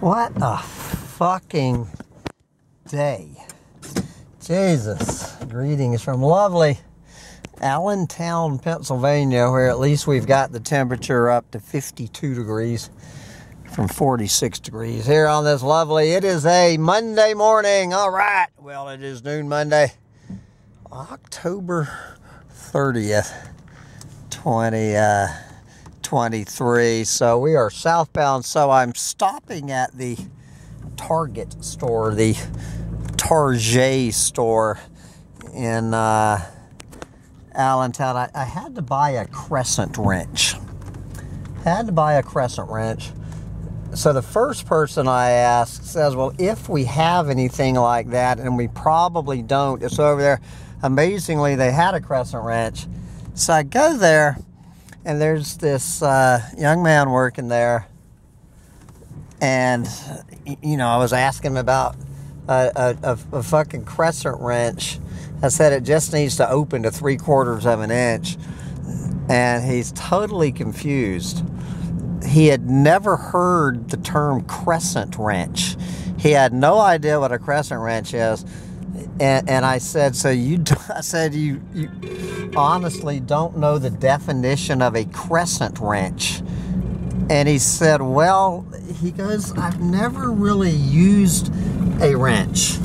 What a fucking day. Jesus. Greetings from lovely Allentown, Pennsylvania, where at least we've got the temperature up to 52 degrees from 46 degrees. Here on this lovely, it is a Monday morning. All right. Well, it is noon Monday, October 30th, 20. Uh, 23. So we are southbound. So I'm stopping at the Target store, the Target store in uh, Allentown. I, I had to buy a crescent wrench. Had to buy a crescent wrench. So the first person I asked says, Well, if we have anything like that, and we probably don't, it's over there. Amazingly, they had a crescent wrench. So I go there and there's this uh, young man working there, and you know, I was asking him about a, a, a, fucking crescent wrench. I said it just needs to open to three quarters of an inch, and he's totally confused. He had never heard the term crescent wrench. He had no idea what a crescent wrench is. And, and I said, so you, I said, you, you honestly don't know the definition of a crescent wrench. And he said, well, he goes, I've never really used a wrench.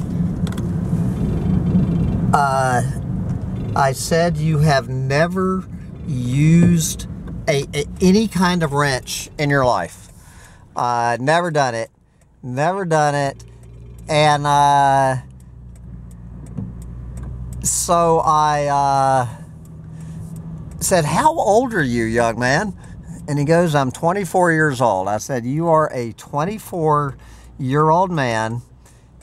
Uh, I said, you have never used a, a, any kind of wrench in your life. Uh, never done it. Never done it. And, uh, so I uh, said, How old are you, young man? And he goes, I'm 24 years old. I said, You are a 24 year old man.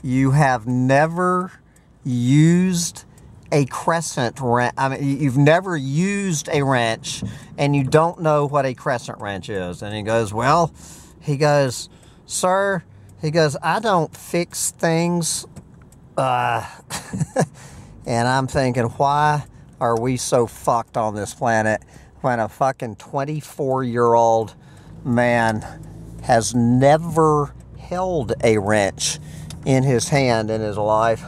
You have never used a crescent wrench. I mean, you've never used a wrench and you don't know what a crescent wrench is. And he goes, Well, he goes, Sir, he goes, I don't fix things. Uh, And I'm thinking, why are we so fucked on this planet when a fucking 24 year old man has never held a wrench in his hand in his life?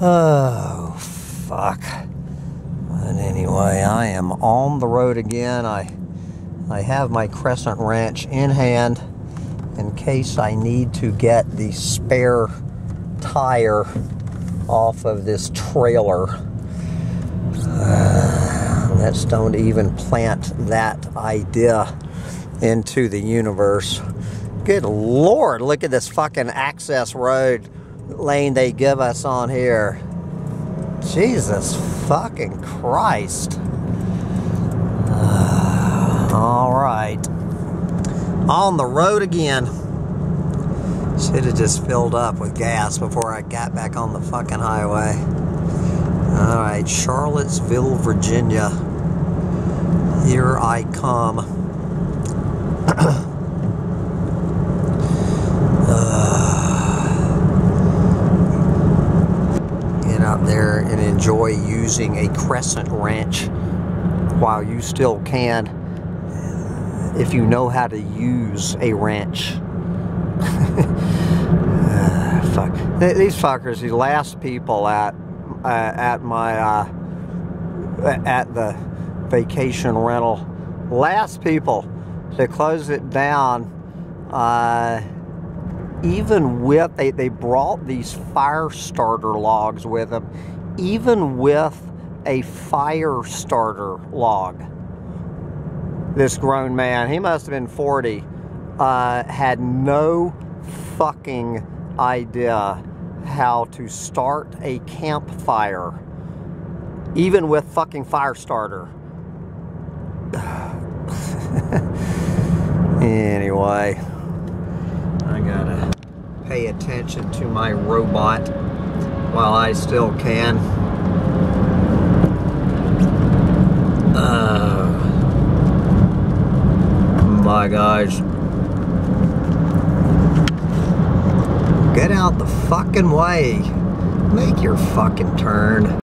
Oh, fuck. But anyway, I am on the road again. I, I have my crescent wrench in hand in case I need to get the spare tire off of this trailer. Uh, let's don't even plant that idea into the universe. Good lord, look at this fucking access road lane they give us on here. Jesus fucking Christ. Uh, all right. On the road again. Should have just filled up with gas before I got back on the fucking highway. Alright, Charlottesville, Virginia. Here I come. uh, get out there and enjoy using a crescent wrench while you still can if you know how to use a wrench. These fuckers, these last people at uh, at my uh, at the vacation rental, last people to close it down. Uh, even with they they brought these fire starter logs with them, even with a fire starter log. This grown man, he must have been 40 uh, had no fucking idea how to start a campfire, even with fucking fire starter. anyway, I gotta pay attention to my robot while I still can. Uh, my gosh. Get out the fucking way. Make your fucking turn.